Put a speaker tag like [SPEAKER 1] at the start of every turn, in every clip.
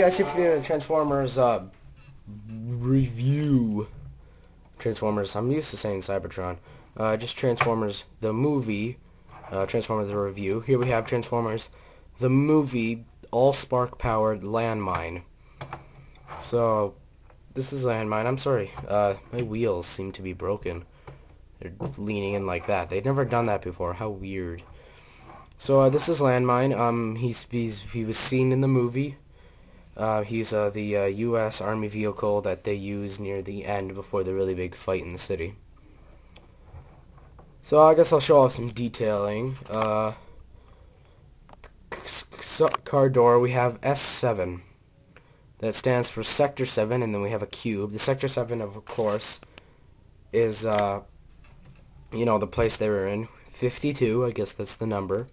[SPEAKER 1] guys, if the Transformers uh, review Transformers, I'm used to saying Cybertron. Uh, just Transformers the movie, uh, Transformers the review. Here we have Transformers the movie, Allspark powered landmine. So this is landmine. I'm sorry. Uh, my wheels seem to be broken. They're leaning in like that. They've never done that before. How weird. So uh, this is landmine. Um, he's, he's he was seen in the movie. Uh, he's uh, the uh, U.S. Army vehicle that they use near the end before the really big fight in the city. So I guess I'll show off some detailing. Uh, car door, we have S7. That stands for Sector 7, and then we have a cube. The Sector 7, of course, is, uh, you know, the place they were in. 52, I guess that's the number.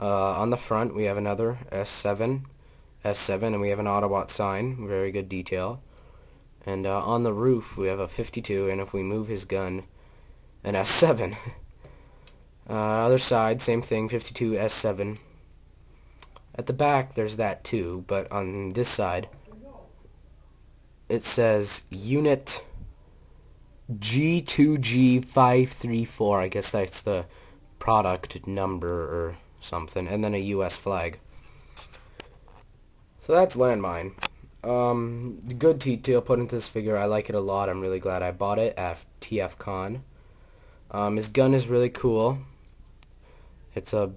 [SPEAKER 1] Uh, on the front, we have another S7 S7, and we have an Autobot sign, very good detail. And uh, on the roof, we have a 52, and if we move his gun, an S7. uh, other side, same thing, 52 S7. At the back, there's that too, but on this side, it says Unit G2G534. I guess that's the product number or something, and then a U.S. flag. So that's Landmine. Um, good detail put into this figure. I like it a lot. I'm really glad I bought it at TF Con. Um, his gun is really cool. It's a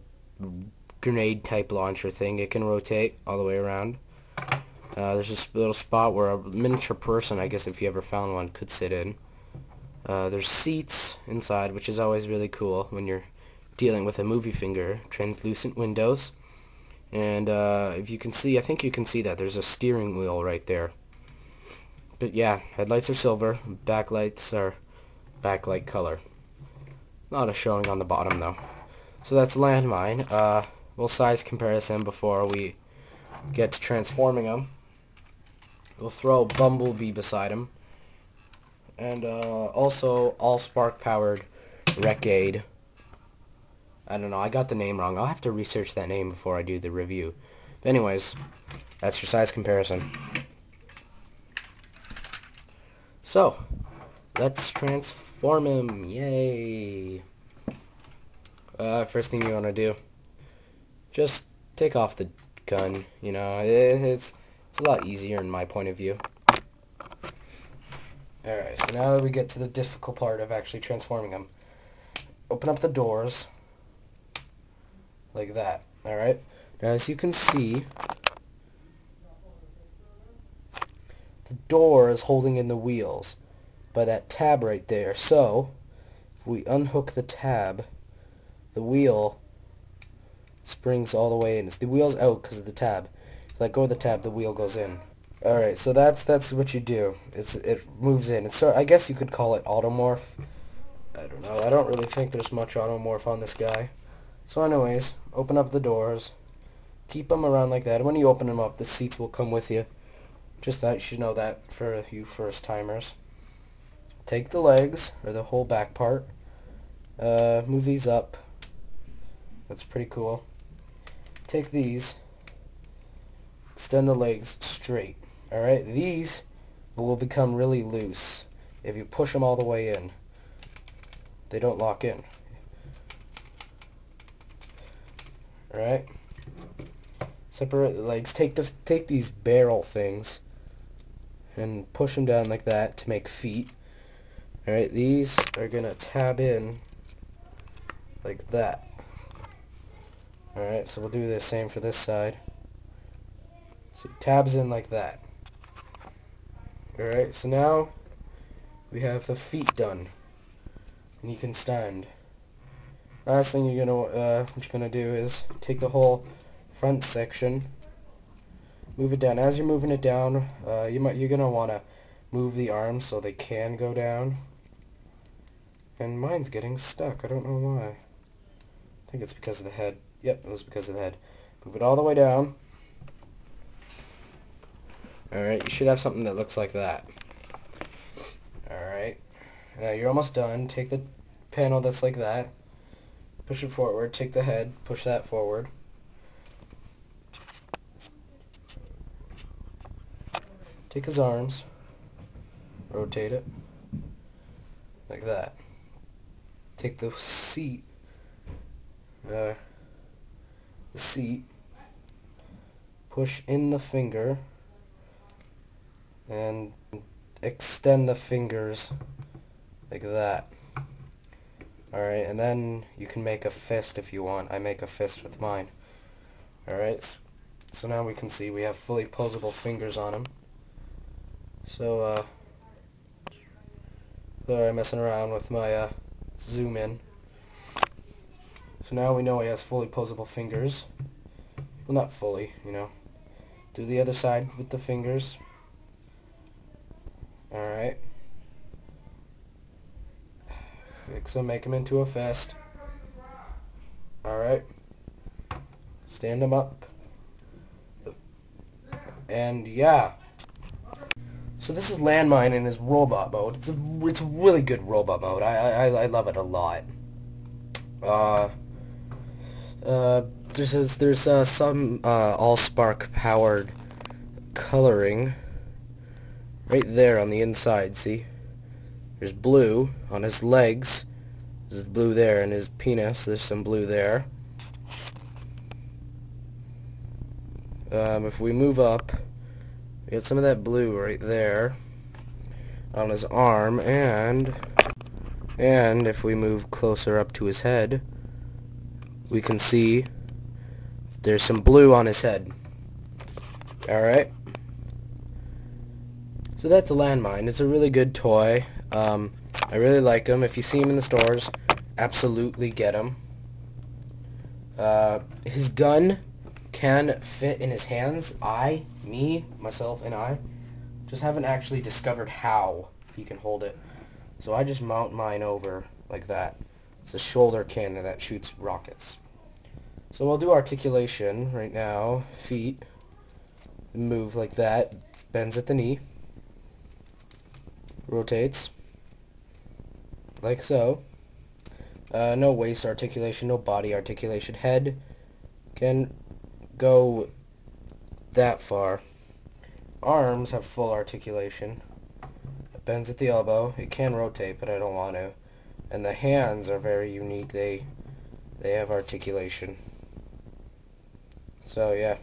[SPEAKER 1] grenade type launcher thing. It can rotate all the way around. Uh, there's this little spot where a miniature person, I guess if you ever found one, could sit in. Uh, there's seats inside, which is always really cool when you're dealing with a movie finger. Translucent windows. And uh, if you can see, I think you can see that. There's a steering wheel right there. But yeah, headlights are silver. Backlights are backlight color. Not a showing on the bottom though. So that's landmine. Uh, we'll size comparison before we get to transforming them. We'll throw Bumblebee beside him. And uh, also Allspark powered Wreck-Aid. I don't know. I got the name wrong. I'll have to research that name before I do the review. But anyways, that's your size comparison. So, let's transform him. Yay. Uh, first thing you want to do, just take off the gun. You know, it, it's, it's a lot easier in my point of view. Alright, so now we get to the difficult part of actually transforming him. Open up the doors like that. Alright? Now as you can see, the door is holding in the wheels by that tab right there. So, if we unhook the tab, the wheel springs all the way in. It's the wheel's out because of the tab. If let go of the tab, the wheel goes in. Alright, so that's that's what you do. It's It moves in. It's I guess you could call it automorph. I don't know. I don't really think there's much automorph on this guy. So anyways, open up the doors. Keep them around like that. When you open them up, the seats will come with you. Just that, you should know that for you first-timers. Take the legs, or the whole back part. Uh, move these up. That's pretty cool. Take these. Extend the legs straight. Alright, these will become really loose if you push them all the way in. They don't lock in. Right? Separate the legs. Take the take these barrel things and push them down like that to make feet. All right, these are gonna tab in like that. All right, so we'll do the same for this side. So tabs in like that. All right, so now we have the feet done, and you can stand. Last thing you're gonna uh, what you're gonna do is take the whole front section, move it down. As you're moving it down, uh, you might you're gonna wanna move the arms so they can go down. And mine's getting stuck. I don't know why. I think it's because of the head. Yep, it was because of the head. Move it all the way down. Alright, you should have something that looks like that. Alright. Now you're almost done. Take the panel that's like that push it forward, take the head, push that forward. take his arms, rotate it, like that. Take the seat, uh, the seat, push in the finger, and extend the fingers. Like that. Alright, and then you can make a fist if you want. I make a fist with mine. Alright, so now we can see we have fully posable fingers on him. So, uh, sorry, messing around with my, uh, zoom in. So now we know he has fully posable fingers. Well, not fully, you know. Do the other side with the fingers. Alright. Fix him, make him into a fist. Alright. Stand him up. And yeah. So this is Landmine in his robot mode. It's a, it's a really good robot mode. I, I, I love it a lot. Uh, uh, there's, there's uh, some uh, Allspark powered coloring right there on the inside, see? There's blue on his legs. There's blue there, and his penis. There's some blue there. Um, if we move up, we get some of that blue right there on his arm, and and if we move closer up to his head, we can see there's some blue on his head. Alright? So that's a landmine. It's a really good toy. Um, I really like them. If you see him in the stores, absolutely get him. Uh, his gun can fit in his hands. I, me, myself, and I just haven't actually discovered how he can hold it. So I just mount mine over like that. It's a shoulder cannon that shoots rockets. So we'll do articulation right now. Feet. Move like that. Bends at the knee. Rotates. Like so. Uh, no waist articulation, no body articulation. Head can go that far. Arms have full articulation. It bends at the elbow. It can rotate, but I don't want to. And the hands are very unique. They they have articulation. So yeah,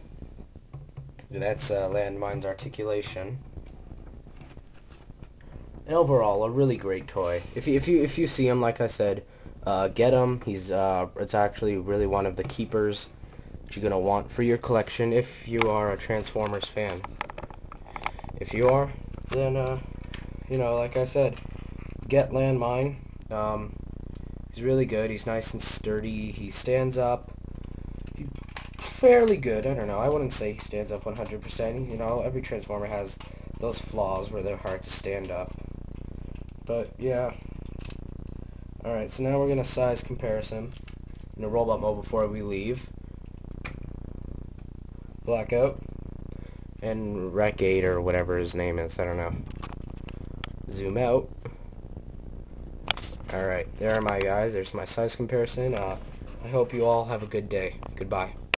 [SPEAKER 1] that's uh, landmine's articulation. And overall, a really great toy. If you if you if you see him, like I said, uh, get him. He's uh, it's actually really one of the keepers that you're gonna want for your collection if you are a Transformers fan. If you are, then uh, you know, like I said, get Landmine. Um, he's really good. He's nice and sturdy. He stands up. He's fairly good. I don't know. I wouldn't say he stands up 100%. You know, every Transformer has those flaws where they're hard to stand up. But, yeah. Alright, so now we're going to size comparison in a robot mode before we leave. Blackout. And Wreck-8 or whatever his name is, I don't know. Zoom out. Alright, there are my guys. There's my size comparison. Uh, I hope you all have a good day. Goodbye.